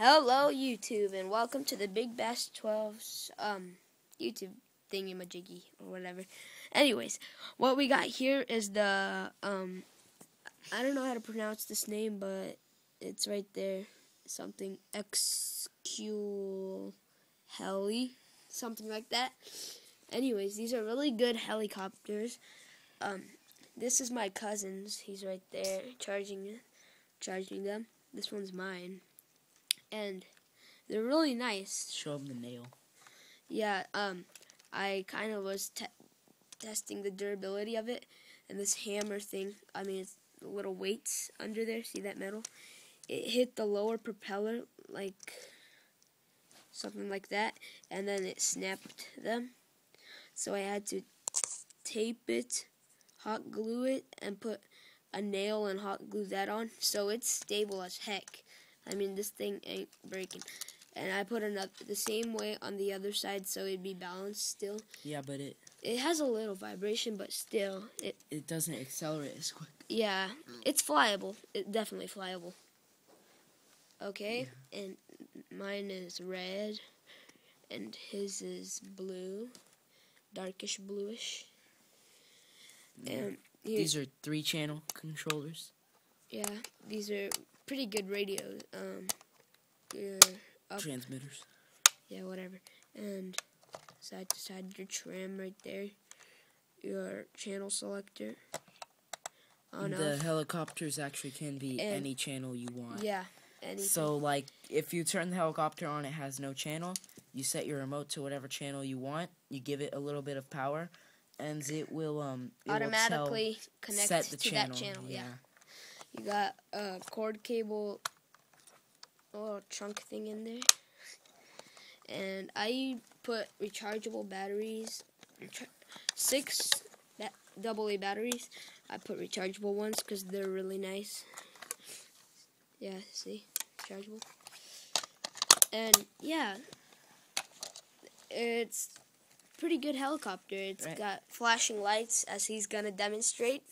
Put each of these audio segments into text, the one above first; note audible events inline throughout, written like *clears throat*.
Hello, YouTube, and welcome to the Big Bass 12's um, YouTube thingamajiggy or whatever. Anyways, what we got here is the um, I don't know how to pronounce this name, but it's right there. Something XQ Heli, something like that. Anyways, these are really good helicopters. Um, this is my cousin's. He's right there charging, charging them. This one's mine and they're really nice. Show them the nail. Yeah, um, I kind of was te- testing the durability of it, and this hammer thing. I mean, it's little weights under there. See that metal? It hit the lower propeller like something like that, and then it snapped them. So I had to tape it, hot glue it, and put a nail and hot glue that on. So it's stable as heck. I mean, this thing ain't breaking. And I put another the same way on the other side so it'd be balanced still. Yeah, but it It has a little vibration, but still, it it doesn't accelerate as quick. yeah, it's flyable. It definitely flyable. Okay, and mine is red, and his is blue, darkish bluish. And These are three channel controllers. yeah, these are pretty good radios. Um, your up Transmitters. yeah, whatever. And side to side, your trim right there. Your channel selector. On the off. helicopters actually can be And- any channel you want. Yeah. Anything. So like if you turn the helicopter on it has no channel, you set your remote to whatever channel you want, you give it a little bit of power and it will um it will tell- automatically connect set the to channel. that channel. Yeah. You got a cord cable, a little trunk thing in there, and I put rechargeable batteries, six double A batteries. I put rechargeable ones because they're really nice. Yeah, see, rechargeable, and yeah, it's pretty good helicopter. It's Right. got flashing lights as he's gonna demonstrate.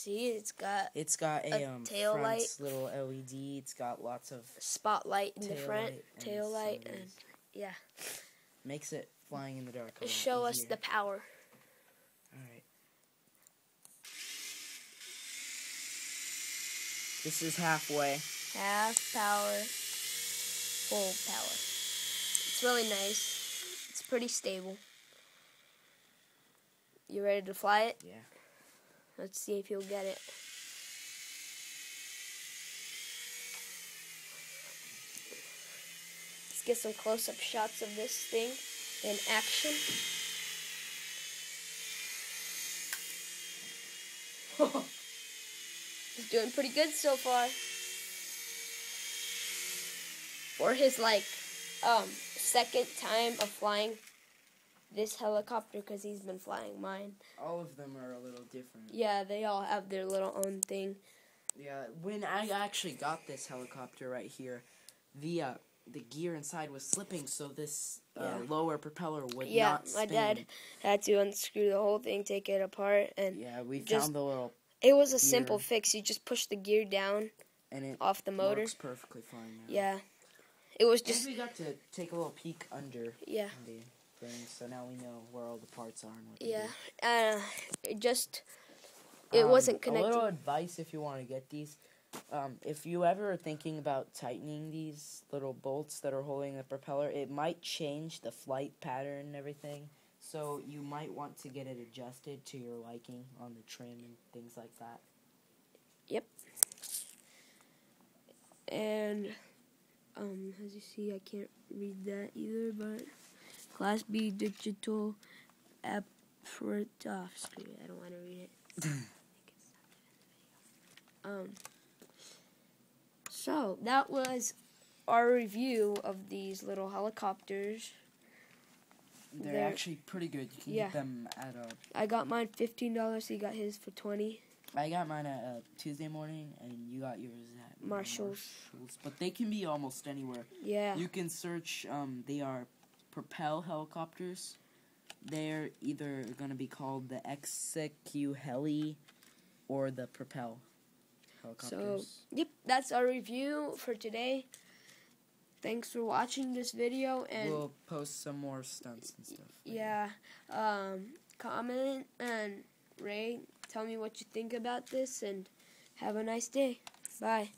See, it's got It's got a, A um tail light. little LED. It's got lots of spotlight in the front, tail light, and yeah, makes it flying in the dark. show us the power. All right. This is halfway. Half power, full power. It's really nice. It's pretty stable. You ready to fly it? Yeah. Let's see if he'll get it. Let's get some close-up shots of this thing in action. *laughs* He's doing pretty good so far. For his like um second time of flying this helicopter because he's been flying mine. All of them are a little different. Yeah, they all have their little own thing. Yeah, when I actually got this helicopter right here, the uh, the gear inside was slipping, so this uh, Yeah. lower propeller would Yeah, not my spin. dad had to unscrew the whole thing, take it apart, and Yeah, we just- found the little it was a simple fix. You just push the gear down and it off the motor. works perfectly fine now. Yeah, it was Just we got to take a little peek under yeah, the thing, so now we know where all the parts are and what they yeah. do. Uh, it just it Um, wasn't connected. A little advice if you want to get these. Um, if you ever are thinking about tightening these little bolts that are holding the propeller, it might change the flight pattern and everything. So you might want to get it adjusted to your liking on the trim and things like that. Yep. And um, as you see, I can't read that either. But Class B digital apparatus. Oh, screw it. I don't want to read it. *clears throat* um. So that was our review of these little helicopters. They're, They're- actually pretty good. You can yeah. get them at a. I got mine fifteen dollars. He got his for twenty. I got mine at uh, Tuesday morning, and you got yours at Marshalls. Marshalls. But they can be almost anywhere. Yeah. You can search. Um, they are propel helicopters. They're either going to be called the Execuheli or the Propel. helicopters. So, Yep, that's our review for today. Thanks for watching this video and we'll post some more stunts and stuff. later. yeah, um, comment and rate. Tell me what you think about this and have a nice day. Bye.